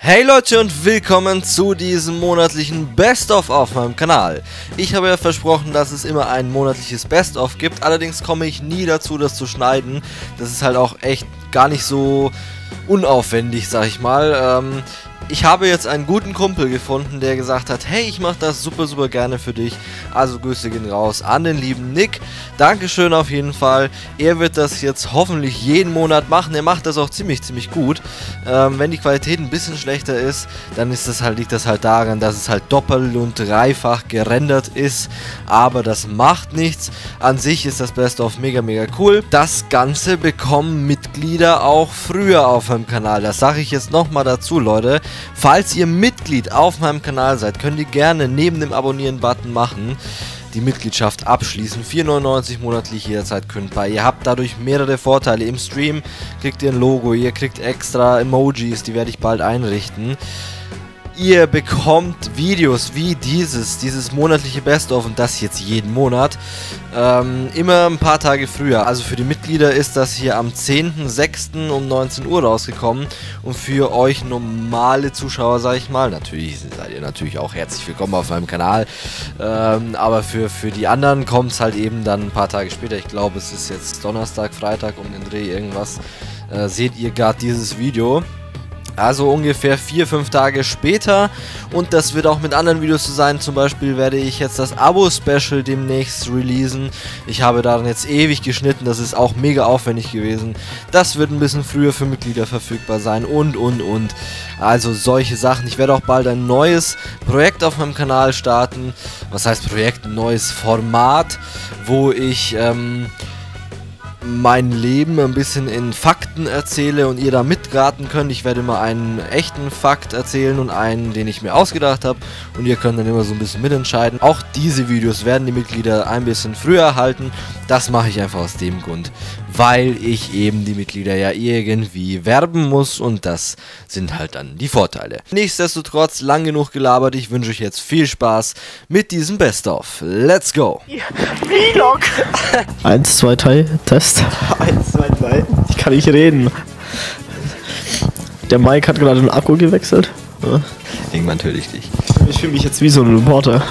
Hey Leute und willkommen zu diesem monatlichen Best-of auf meinem Kanal. Ich habe ja versprochen, dass es immer ein monatliches Best-of gibt, allerdings komme ich nie dazu, das zu schneiden. Das ist halt auch echt gar nicht so unaufwendig, sag ich mal. Ähm, ich habe jetzt einen guten Kumpel gefunden, der gesagt hat, hey, ich mache das super, super gerne für dich. Also Grüße gehen raus an den lieben Nick. Dankeschön auf jeden Fall. Er wird das jetzt hoffentlich jeden Monat machen. Er macht das auch ziemlich, ziemlich gut. Ähm, wenn die Qualität ein bisschen schlechter ist, dann ist das halt, liegt das halt daran, dass es halt doppelt und dreifach gerendert ist. Aber das macht nichts. An sich ist das Best of mega, mega cool. Das Ganze bekommen Mitglieder auch früher auf meinem Kanal. Das sage ich jetzt nochmal dazu, Leute. Falls ihr Mitglied auf meinem Kanal seid, könnt ihr gerne neben dem Abonnieren-Button machen die Mitgliedschaft abschließen. 4,99 monatlich jederzeit kündbar. Ihr habt dadurch mehrere Vorteile. Im Stream kriegt ihr ein Logo, ihr kriegt extra Emojis, die werde ich bald einrichten. Ihr bekommt Videos wie dieses, dieses monatliche Best-of und das jetzt jeden Monat, ähm, immer ein paar Tage früher. Also für die Mitglieder ist das hier am 10.06. um 19 Uhr rausgekommen und für euch normale Zuschauer, sage ich mal, natürlich seid ihr natürlich auch herzlich willkommen auf meinem Kanal, ähm, aber für, für die anderen kommt es halt eben dann ein paar Tage später. Ich glaube, es ist jetzt Donnerstag, Freitag um den Dreh irgendwas. Äh, seht ihr gerade dieses Video. Also ungefähr 4-5 Tage später. Und das wird auch mit anderen Videos so sein. Zum Beispiel werde ich jetzt das Abo-Special demnächst releasen. Ich habe daran jetzt ewig geschnitten. Das ist auch mega aufwendig gewesen. Das wird ein bisschen früher für Mitglieder verfügbar sein. Und, und, und. Also solche Sachen. Ich werde auch bald ein neues Projekt auf meinem Kanal starten. Was heißt Projekt? Neues Format, wo ich... Ähm, mein Leben ein bisschen in Fakten erzähle und ihr da mitraten könnt. Ich werde immer einen echten Fakt erzählen und einen, den ich mir ausgedacht habe. Und ihr könnt dann immer so ein bisschen mitentscheiden. Auch diese Videos werden die Mitglieder ein bisschen früher erhalten. Das mache ich einfach aus dem Grund, weil ich eben die Mitglieder ja irgendwie werben muss und das sind halt dann die Vorteile. Nichtsdestotrotz, lang genug gelabert. Ich wünsche euch jetzt viel Spaß mit diesem Best-of. Let's go! Vlog! 1, 2, 3, Test. 1, 2, 3. Ich kann nicht reden. Der Mike hat gerade den Akku gewechselt. Ja. Irgendwann töte ich dich. Ich fühle mich jetzt wie so ein Reporter.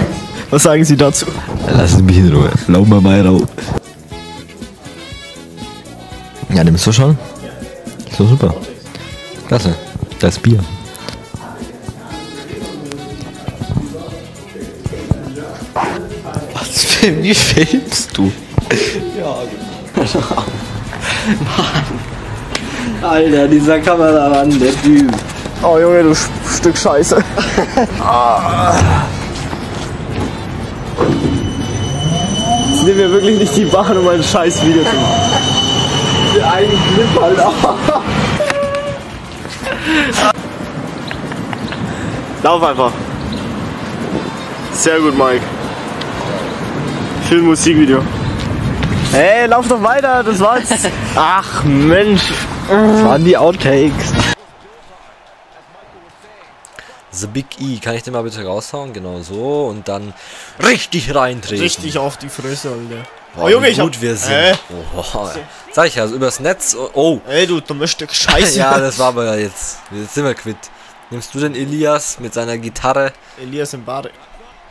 Was sagen Sie dazu? Lass mich in Ruhe. Lau mal mal rau. Ja, nimmst du schon? So super. Klasse. Das Bier. Was für, wie filmst du? Ja, Mann. Alter, dieser Kameramann, der Typ. Oh Junge, du Stück Scheiße. Jetzt nehmen wir wirklich nicht die Bahn, um ein scheiß Video zu machen. Der einen Clip auch. Lauf einfach. Sehr gut, Mike. Für ein Musikvideo. Hey, lauf doch weiter, das war jetzt. Ach Mensch. Das waren die Outtakes. The Big E, kann ich den mal bitte raushauen? Genau so. Und dann richtig reintreten. Richtig auf die Fresse, Alter. Boah, oh Junge, wie ich hab. gut wir sind. Äh, Oh, sag ich ja, also übers Netz. Oh. ey, du dummes Stück Scheiße. ja, das war aber ja jetzt. Jetzt sind wir quitt. Nimmst du den Elias mit seiner Gitarre? Elias im Bade.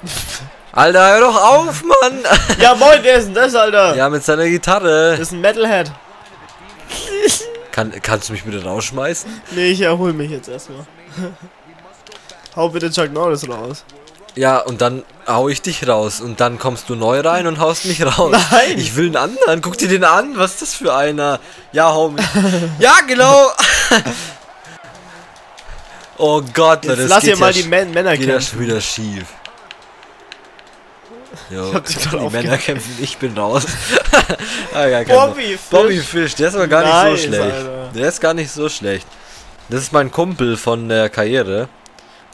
Alter, hör doch auf, Mann! Ja, moin, wer ist denn das, Alter? ja, mit seiner Gitarre. Das ist ein Metalhead. Kann, kannst du mich bitte rausschmeißen? Nee, ich erhol mich jetzt erstmal. Hau bitte Chuck Norris raus. Ja, und dann hau ich dich raus. Und dann kommst du neu rein und haust mich raus. Nein. Ich will einen anderen. Guck dir den an. Was ist das für einer? Ja, hau mich. ja, genau. oh Gott, Jetzt das lass geht hier mal ja die Män Männer Geht ja kämpfen. schon wieder schief. Jo, hab dich die Männer kämpfen, ich bin raus. ah, ja, Bobby Fish. Bobby Fish, der ist aber gar Nice, nicht so schlecht. Alter. Der ist gar nicht so schlecht. Das ist mein Kumpel von der Karriere.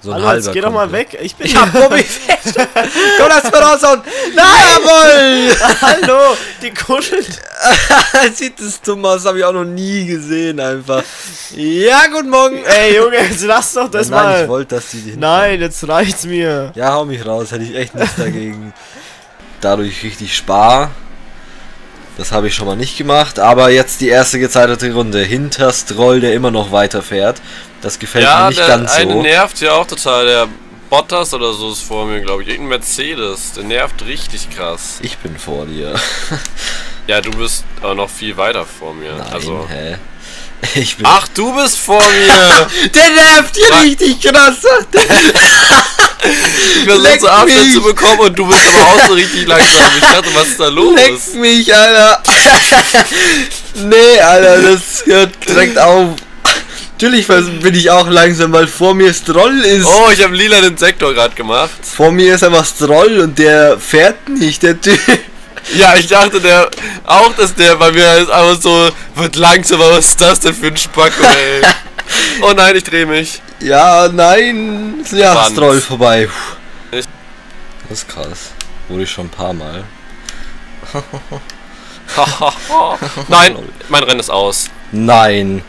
So ein Hallo, halber jetzt geh doch mal weg. Ich bin Ich hab Bobby Fish. Komm, lass mal raushauen. Jawohl. Hallo, die kuschelt. Sieht das dumm aus, habe ich auch noch nie gesehen einfach. Ja, guten Morgen. Ey, Junge, jetzt lass doch das Nein, mal. ich wollte, dass die Nein, jetzt reicht's mir. Ja, hau mich raus, hätte ich echt nichts dagegen. Dadurch richtig spar. Das habe ich schon mal nicht gemacht, aber jetzt die erste gezeitete Runde. Hinter Stroll, der immer noch weiterfährt. Das gefällt Ja, mir nicht der ganz eine so. nervt ja auch total. Der Bottas oder so ist vor mir, glaube ich. Irgendein Mercedes. Der nervt richtig krass. Ich bin vor dir. Ja, du bist aber noch viel weiter vor mir. Nein, also. hä? Ich bin. Ach, du bist vor mir! der nervt hier richtig krass. Ich versuche so Abstand zu bekommen und du bist aber auch so richtig langsam. Ich dachte, was ist da los? Leck mich, Alter. nee, Alter, das hört direkt auf. Natürlich bin ich auch langsam, weil vor mir Stroll ist. Oh, ich habe lila den Sektor gerade gemacht. Vor mir ist einfach Stroll und der fährt nicht, der Typ. Ja, ich dachte der auch, dass der bei mir ist aber so wird langsamer. Was ist das denn für ein Spacko, ey? Oh nein, ich drehe mich. Ja, nein. Ja. Stroll vorbei. Puh. Ich- Das ist krass. Wurde ich schon ein paar Mal. nein, mein Rennen ist aus. Nein.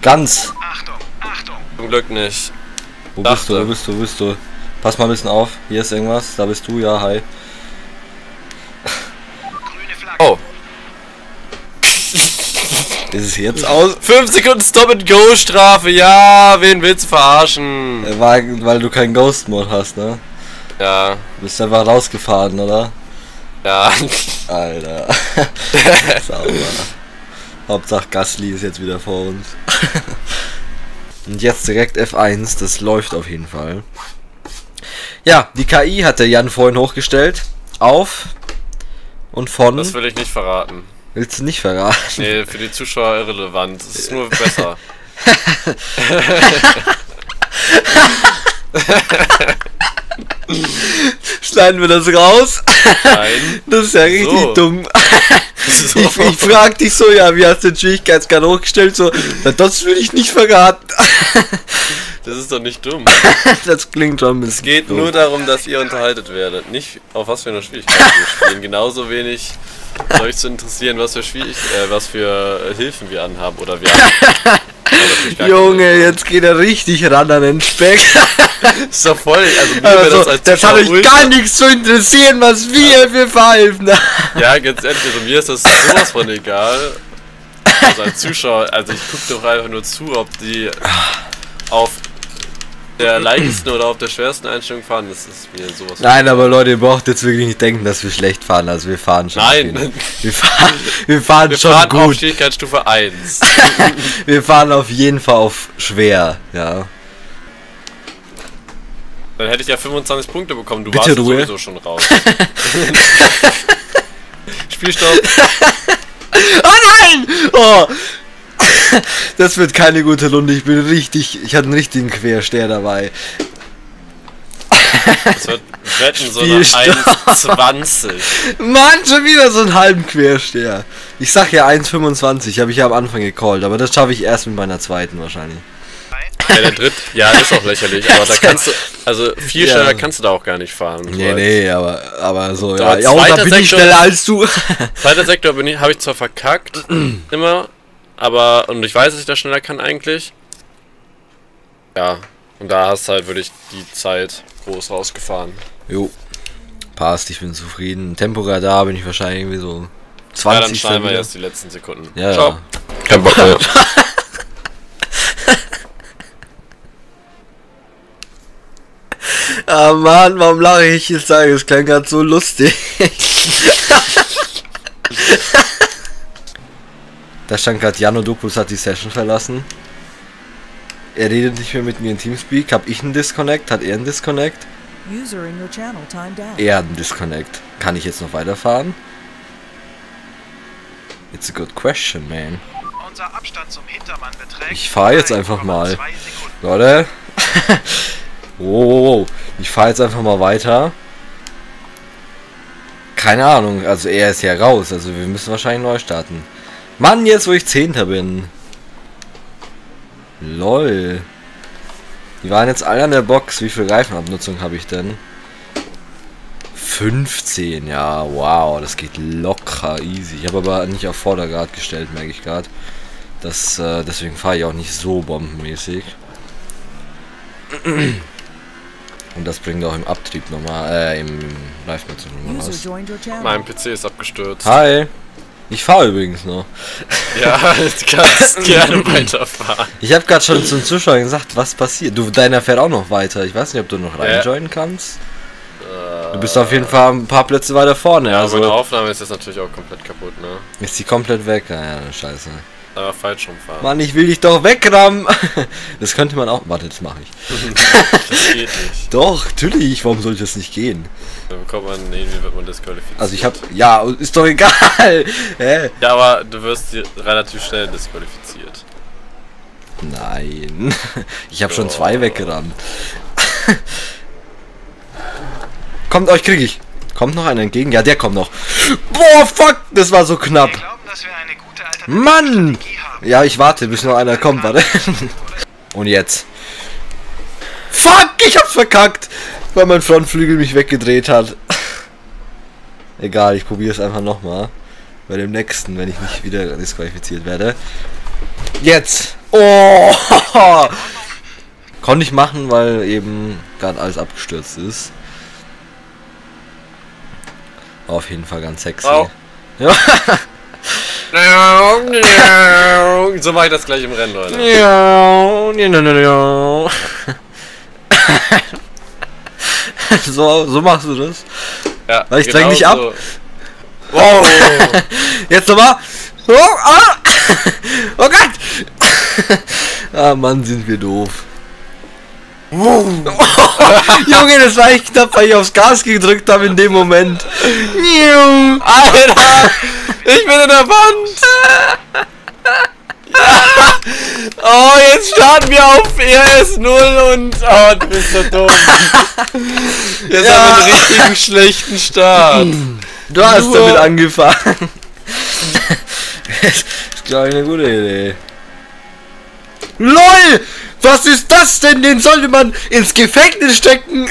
Ganz. Zum Glück nicht. Wo bist Dachte. du? Wo bist du? Wo bist du? Pass mal ein bisschen auf. Hier ist irgendwas. Da bist du, ja, hi. Oh, Ist es jetzt aus? 5 Sekunden Stop-and-Go-Strafe. Ja, wen willst du verarschen? Weil, weil du keinen Ghost Mode hast, ne? Ja, Du bist einfach rausgefahren, oder? ja. Alter. Sauber. Hauptsache Gasly ist jetzt wieder vor uns. Und jetzt direkt F1, das läuft auf jeden Fall. Ja, die KI hat der Jan vorhin hochgestellt. Auf und von. Das will ich nicht verraten. Willst du nicht verraten? Nee, für die Zuschauer irrelevant. Es ist nur besser. Schneiden wir das raus? Nein. Das ist ja richtig So. dumm. So. Ich, ich frag dich so, ja, wie hast du den Schwierigkeitsgrad hochgestellt? So, na, das will ich nicht verraten. Das ist doch nicht dumm. Das klingt schon ein bisschen Es geht dumm. nur darum, dass ihr unterhaltet werdet. Nicht auf was für eine Schwierigkeit wir spielen. Genauso wenig euch zu interessieren, was für Schwierig äh, was für äh, Hilfen wir anhaben oder wir haben. Ja, Junge, jetzt geht er richtig ran an den Speck. Ist doch voll. Also, mir Also, das als das hat euch gar nichts zu interessieren, was wir für verhelfen. Ja, ganz ehrlich, also mir ist das sowas von egal. Also als Zuschauer, also ich gucke doch einfach nur zu, ob die auf der leichtesten oder auf der schwersten Einstellung fahren. Das ist mir sowas Nein, aber Leute, ihr braucht jetzt wirklich nicht denken, dass wir schlecht fahren. Also wir fahren schon. Nein. auf Wir fahren, wir fahren Wir schon fahren auf gut. Schwierigkeitsstufe 1. Wir fahren auf jeden Fall auf schwer. Ja. Dann hätte ich ja 25 Punkte bekommen. Du Bitte warst Ruhe. sowieso schon raus. Spielstopp. Oh nein! Oh! Das wird keine gute Runde. Ich bin richtig. Ich hatte einen richtigen Quersteher dabei. Das wird wetten so eine Spielstopp. 1,20. Mann, schon wieder so einen halben Quersteher. Ich sag ja 1,25, habe ich ja am Anfang gecallt, aber das schaffe ich erst mit meiner zweiten wahrscheinlich. Ja, der dritt, ja, ist auch lächerlich, aber da kannst du, also viel Ja. schneller kannst du da auch gar nicht fahren. Nee, nee, aber, aber so, ja. Ja, da bin ich Sektor- schneller als du. Zweiter Sektor ich, habe ich zwar verkackt, immer, aber, und ich weiß, dass ich da schneller kann eigentlich. Ja, und da hast du halt wirklich die Zeit groß rausgefahren. Jo. Passt, ich bin zufrieden. Temporadar bin ich wahrscheinlich irgendwie so 20. Ja, dann schneiden wir erst die letzten Sekunden. Ja, Ciao. ja. Kein Bock mehr. Ah Mann, warum lache ich jetzt sage, es klang gerade so lustig. da stand gerade Jano Dupus hat die Session verlassen. Er redet nicht mehr mit mir in Teamspeak. Hab ich einen Disconnect? Hat er einen Disconnect? User in your channel timed out. Er hat einen Disconnect. Kann ich jetzt noch weiterfahren? It's a good question, man. Unser Abstand zum Hintermann beträgt. Ich fahr jetzt einfach 3,2 mal. Leute. wow, ich fahre jetzt einfach mal weiter. Keine Ahnung, also er ist ja raus, also wir müssen wahrscheinlich neu starten. Mann, jetzt wo ich Zehnter bin. Lol. Die waren jetzt alle an der Box. Wie viel Reifenabnutzung habe ich denn? 15, ja, wow, das geht locker easy. Ich habe aber nicht auf Vordergrad gestellt, merke ich gerade. Das, äh, deswegen fahre ich auch nicht so bombenmäßig. Und das bringt auch im Abtrieb nochmal, äh, im Reifennutzung nochmal was. Mein PC ist abgestürzt. Hi! Ich fahre übrigens noch. Ja, du kannst gerne weiterfahren. Ich habe gerade schon zum Zuschauer gesagt, was passiert. Du, deiner fährt auch noch weiter. Ich weiß nicht, ob du noch Ja. reinjoinen kannst. Du bist auf jeden Fall ein paar Plätze weiter vorne. Ja, also meine Aufnahme ist jetzt natürlich auch komplett kaputt, ne? ist die komplett weg. Ah, ja, scheiße. Aber falsch rumfahren. Mann, ich will dich doch wegrammen. Das könnte man auch. Warte, das mache ich. Das geht nicht. Doch, natürlich. Warum soll das nicht gehen? Da bekommt man, nee, wie wird man disqualifiziert? Also ich habe, ja, ist doch egal. Hä? Ja, aber du wirst relativ schnell disqualifiziert. Nein, ich habe schon zwei weggerammt. Kommt, euch krieg ich. Kommt noch einer entgegen? Ja, der kommt noch. Boah, fuck, das war so knapp. Mann! Ja, ich warte, bis noch einer kommt, warte. Und jetzt. Fuck, ich hab's verkackt, weil mein Frontflügel mich weggedreht hat. Egal, ich probiere es einfach nochmal. Bei dem nächsten, wenn ich nicht wieder disqualifiziert werde. Jetzt. Oh! Konnte ich machen, weil eben gerade alles abgestürzt ist. War Auf jeden Fall ganz sexy. Au. Ja. So mache ich das gleich im Rennen, Leute. So, so machst du das. Ja, Weil ich dräng dich genau ab. so. Wow! Jetzt nochmal. Oh, ah. oh Gott! ah, Mann, sind wir doof. Junge, das war echt knapp, weil ich aufs Gas gedrückt habe in dem Moment. Alter! Ich bin in der Wand! Oh, jetzt starten wir auf ERS0 und. Oh, du bist so dumm. Jetzt Ja. haben wir einen richtigen schlechten Start. Du hast Nur- damit angefangen. das ist, glaube ich, eine gute Idee. LOL! Was ist das denn? Den sollte man ins Gefängnis stecken.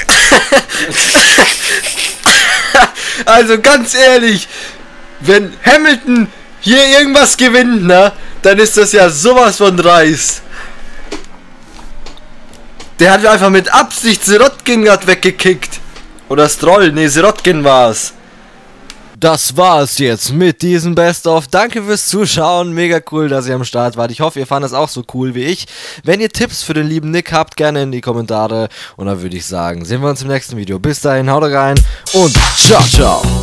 also ganz ehrlich, wenn Hamilton hier irgendwas gewinnt, ne, dann ist das ja sowas von dreist. Der hat einfach mit Absicht Sirotkin grad weggekickt. Oder Stroll, nee, Sirotkin war's. Das war's jetzt mit diesem Best-of. Danke fürs Zuschauen. Mega cool, dass ihr am Start wart. Ich hoffe, ihr fandet es auch so cool wie ich. Wenn ihr Tipps für den lieben Nick habt, gerne in die Kommentare. Und dann würde ich sagen, sehen wir uns im nächsten Video. Bis dahin, haut rein und ciao, ciao.